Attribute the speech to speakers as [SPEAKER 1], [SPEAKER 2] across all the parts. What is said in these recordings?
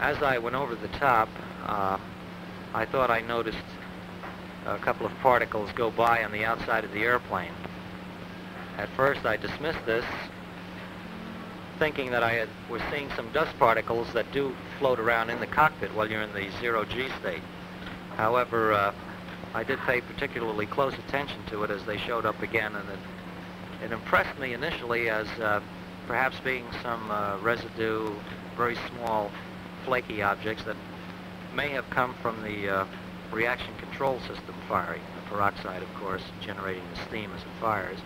[SPEAKER 1] As I went over the top, uh, I thought I noticed a couple of particles go by on the outside of the airplane. At first I dismissed this, thinking that I had, was seeing some dust particles that do float around in the cockpit while you're in the zero-G state. However, uh, I did pay particularly close attention to it as they showed up again, and it, it impressed me initially as uh, perhaps being some uh, residue, very small, flaky objects that may have come from the uh, reaction control system firing. The peroxide, of course, generating the steam as it fires.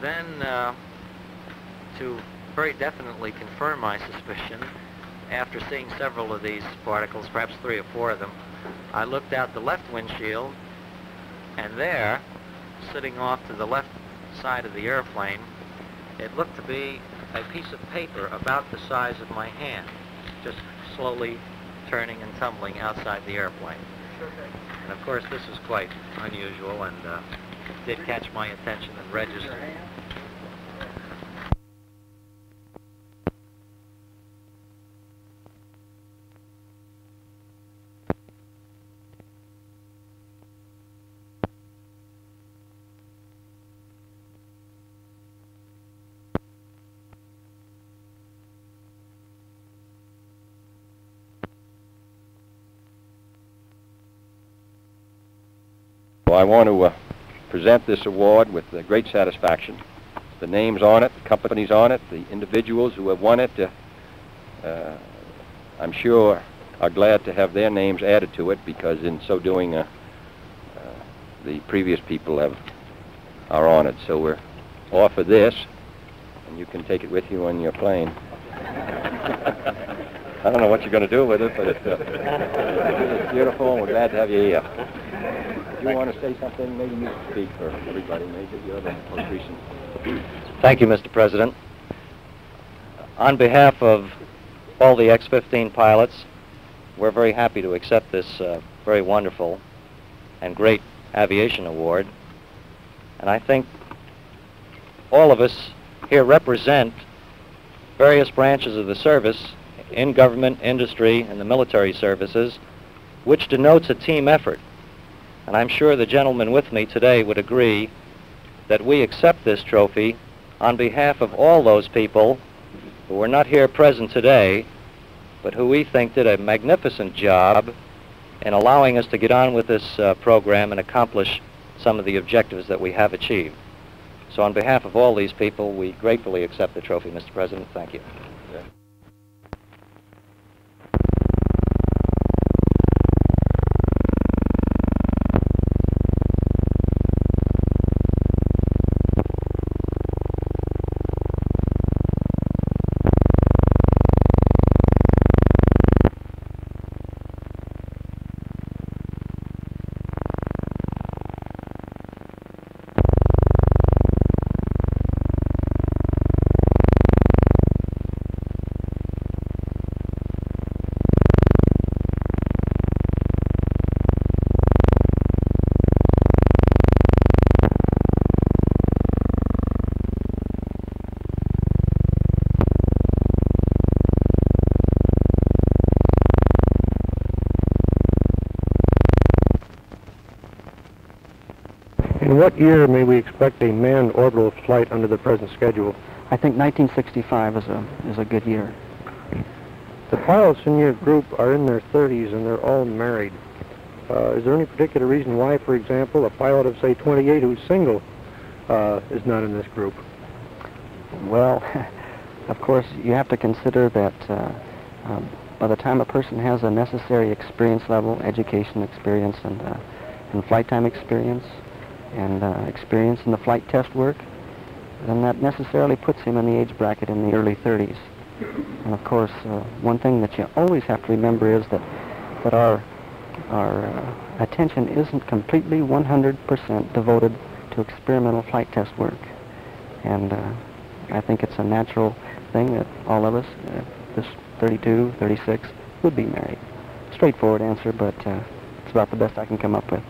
[SPEAKER 1] Then, uh, to very definitely confirm my suspicion, after seeing several of these particles, perhaps three or four of them, I looked out the left windshield, and there, sitting off to the left side of the airplane, it looked to be a piece of paper about the size of my hand, just slowly turning and tumbling outside the airplane. And of course, this is quite unusual and uh, did catch my attention and registered.
[SPEAKER 2] Well, I want to uh, present this award with uh, great satisfaction. The names on it, the companies on it, the individuals who have won it, uh, uh, I'm sure are glad to have their names added to it because in so doing, uh, uh, the previous people have are honored. So we're off of this, and you can take it with you on your plane. I don't know what you're going to do with it, but it's, it's beautiful, and we're glad to have you here If you want to say something, maybe you can speak for everybody. Maybe you're the most recent.
[SPEAKER 1] Thank you, Mr. President. On behalf of all the X-15 pilots, we're very happy to accept this uh, very wonderful and great aviation award. And I think all of us here represent various branches of the service in government, industry, and the military services, which denotes a team effort. And I'm sure the gentleman with me today would agree that we accept this trophy on behalf of all those people who are not here present today, but who we think did a magnificent job in allowing us to get on with this uh, program and accomplish some of the objectives that we have achieved. So on behalf of all these people, we gratefully accept the trophy, Mr. President. Thank you.
[SPEAKER 3] In what year may we expect a manned orbital flight under the present schedule?
[SPEAKER 4] I think 1965 is a is a good year.
[SPEAKER 3] The pilots in your group are in their 30s and they're all married. Uh, is there any particular reason why, for example, a pilot of say 28 who's single uh, is not in this group?
[SPEAKER 4] Well, of course, you have to consider that uh, um, by the time a person has a necessary experience level, education experience, and uh, and flight time experience, and uh, experience in the flight test work, then that necessarily puts him in the age bracket in the early 30s. And of course, uh, one thing that you always have to remember is that that our our uh, attention isn't completely 100% devoted to experimental flight test work. And uh, I think it's a natural thing that all of us, uh, this 32, 36, would be married. Straightforward answer, but uh, it's about the best I can come up with.